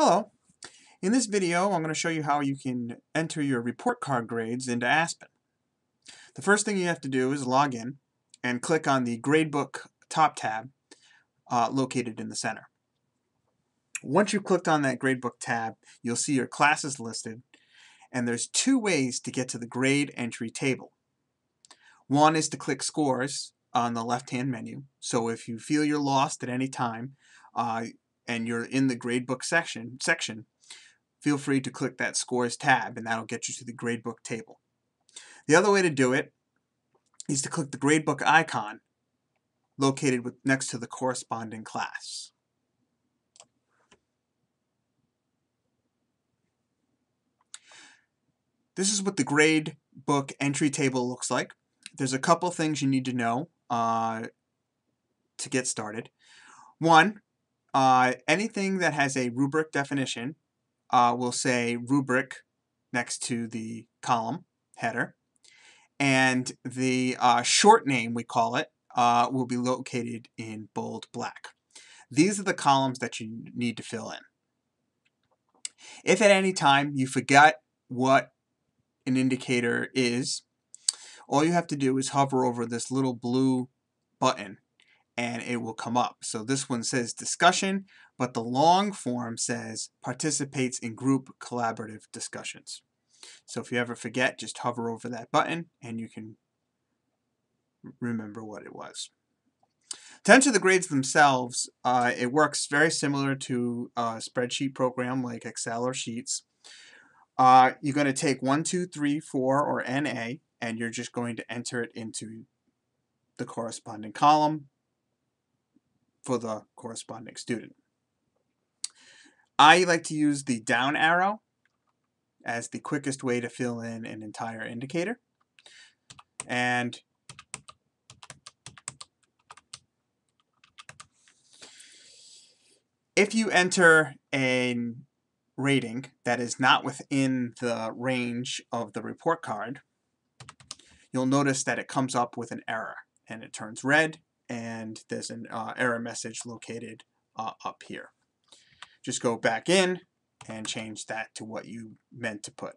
Hello. In this video, I'm going to show you how you can enter your report card grades into Aspen. The first thing you have to do is log in and click on the Gradebook top tab uh, located in the center. Once you've clicked on that Gradebook tab, you'll see your classes listed, and there's two ways to get to the grade entry table. One is to click Scores on the left-hand menu, so if you feel you're lost at any time, uh, and you're in the gradebook section, section, feel free to click that scores tab and that'll get you to the gradebook table. The other way to do it is to click the gradebook icon located with, next to the corresponding class. This is what the gradebook entry table looks like. There's a couple things you need to know uh, to get started. One, uh, anything that has a rubric definition uh, will say rubric next to the column header. And the uh, short name, we call it, uh, will be located in bold black. These are the columns that you need to fill in. If at any time you forget what an indicator is, all you have to do is hover over this little blue button and it will come up. So this one says discussion, but the long form says participates in group collaborative discussions. So if you ever forget, just hover over that button and you can remember what it was. To enter the grades themselves, uh, it works very similar to a spreadsheet program like Excel or Sheets. Uh, you're going to take 1, 2, 3, 4, or NA, and you're just going to enter it into the corresponding column for the corresponding student. I like to use the down arrow as the quickest way to fill in an entire indicator. And if you enter a rating that is not within the range of the report card, you'll notice that it comes up with an error and it turns red and there's an uh, error message located uh, up here. Just go back in and change that to what you meant to put.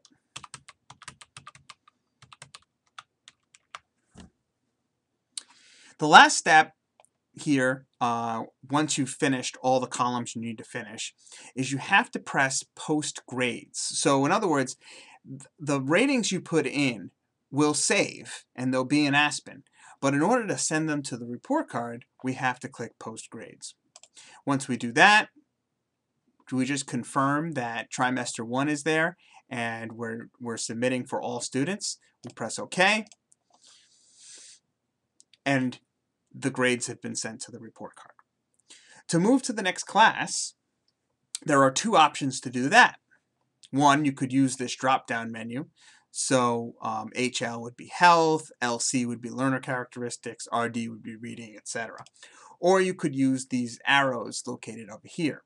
The last step here, uh, once you've finished all the columns you need to finish, is you have to press post grades. So in other words, the ratings you put in will save and they'll be in Aspen. But in order to send them to the report card, we have to click Post Grades. Once we do that, we just confirm that trimester 1 is there and we're, we're submitting for all students. We press OK. And the grades have been sent to the report card. To move to the next class, there are two options to do that. One, you could use this drop-down menu. So um, HL would be health, LC would be learner characteristics, RD would be reading, etc. Or you could use these arrows located over here.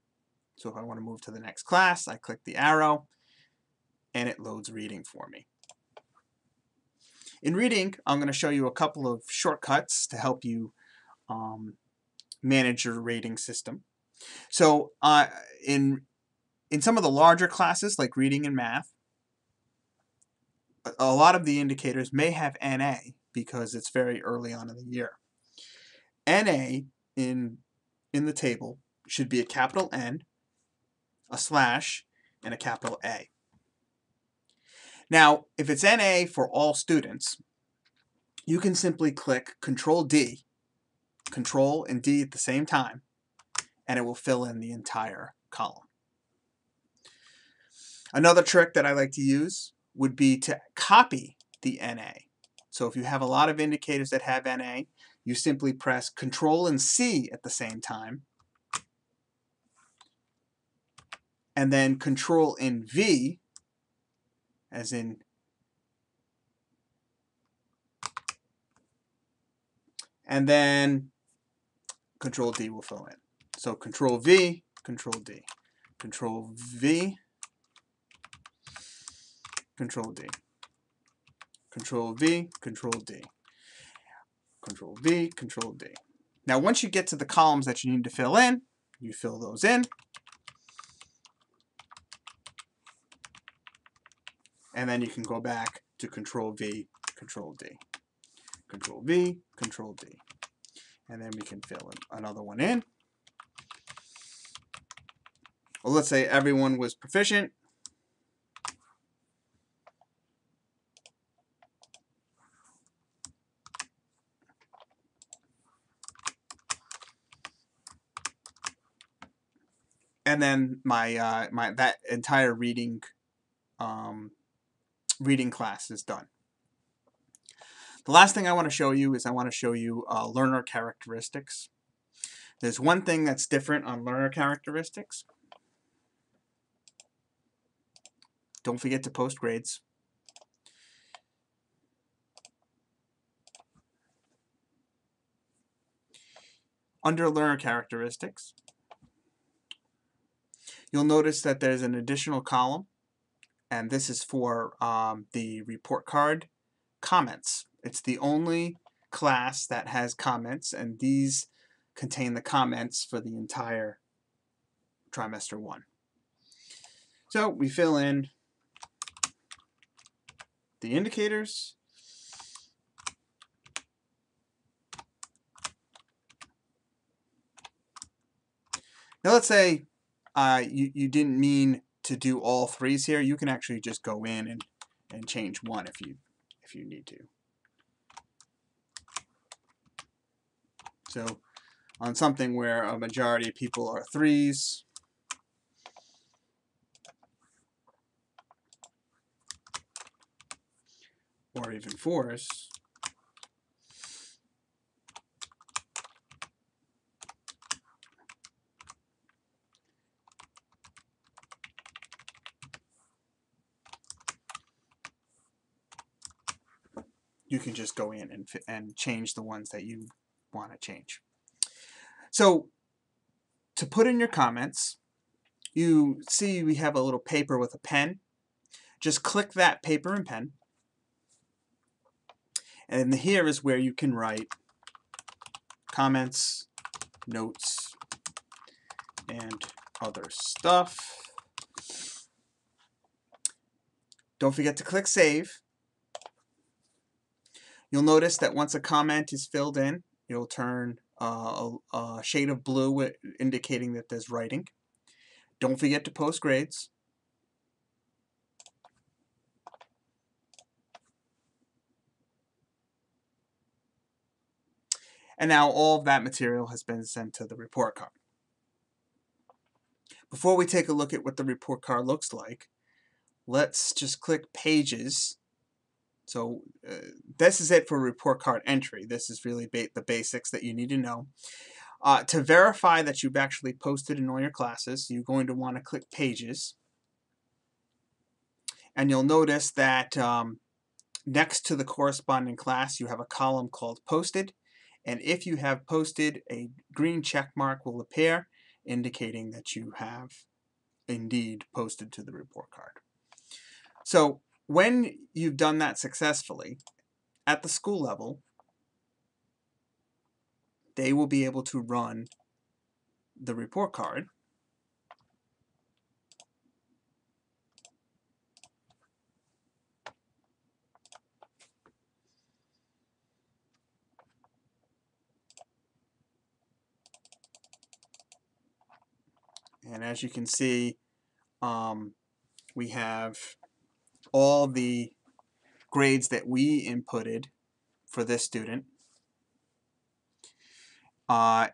So if I want to move to the next class, I click the arrow and it loads reading for me. In reading, I'm going to show you a couple of shortcuts to help you um, manage your rating system. So uh, in, in some of the larger classes like reading and math, a lot of the indicators may have NA because it's very early on in the year. NA in, in the table should be a capital N, a slash, and a capital A. Now, if it's NA for all students, you can simply click Control D, Control and D at the same time, and it will fill in the entire column. Another trick that I like to use would be to copy the NA. So if you have a lot of indicators that have NA, you simply press Control and C at the same time, and then Control and V, as in and then Control D will fill in. So Control V, Control D, Control V, Control D. Control V, Control D. Control V, Control D. Now once you get to the columns that you need to fill in, you fill those in. And then you can go back to Control V, Control D. Control V, Control D. And then we can fill another one in. Well, let's say everyone was proficient. And then my uh, my that entire reading um, reading class is done. The last thing I want to show you is I want to show you uh, learner characteristics. There's one thing that's different on learner characteristics. Don't forget to post grades. Under learner characteristics, you'll notice that there's an additional column and this is for um, the report card comments. It's the only class that has comments and these contain the comments for the entire trimester one. So we fill in the indicators Now let's say uh, you, you didn't mean to do all threes here, you can actually just go in and, and change one if you if you need to. So on something where a majority of people are threes, or even fours, you can just go in and, and change the ones that you want to change. So to put in your comments, you see we have a little paper with a pen. Just click that paper and pen. And here is where you can write comments, notes, and other stuff. Don't forget to click Save. You'll notice that once a comment is filled in, you'll turn uh, a, a shade of blue indicating that there's writing. Don't forget to post grades. And now all of that material has been sent to the report card. Before we take a look at what the report card looks like, let's just click Pages so uh, this is it for report card entry. This is really ba the basics that you need to know. Uh, to verify that you've actually posted in all your classes, you're going to want to click Pages. And you'll notice that um, next to the corresponding class, you have a column called Posted. And if you have posted, a green check mark will appear, indicating that you have indeed posted to the report card. So when you've done that successfully at the school level, they will be able to run the report card And as you can see, um, we have all the grades that we inputted for this student uh,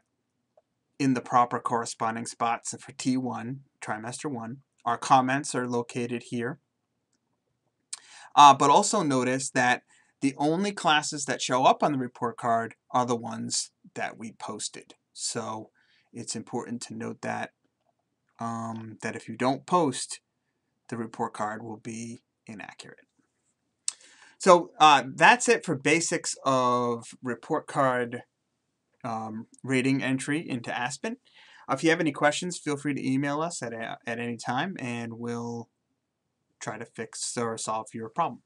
in the proper corresponding spots so for T1, trimester 1. Our comments are located here. Uh, but also notice that the only classes that show up on the report card are the ones that we posted. So it's important to note that um, that if you don't post, the report card will be inaccurate. So uh, that's it for basics of report card um, rating entry into Aspen. If you have any questions, feel free to email us at, at any time and we'll try to fix or solve your problem.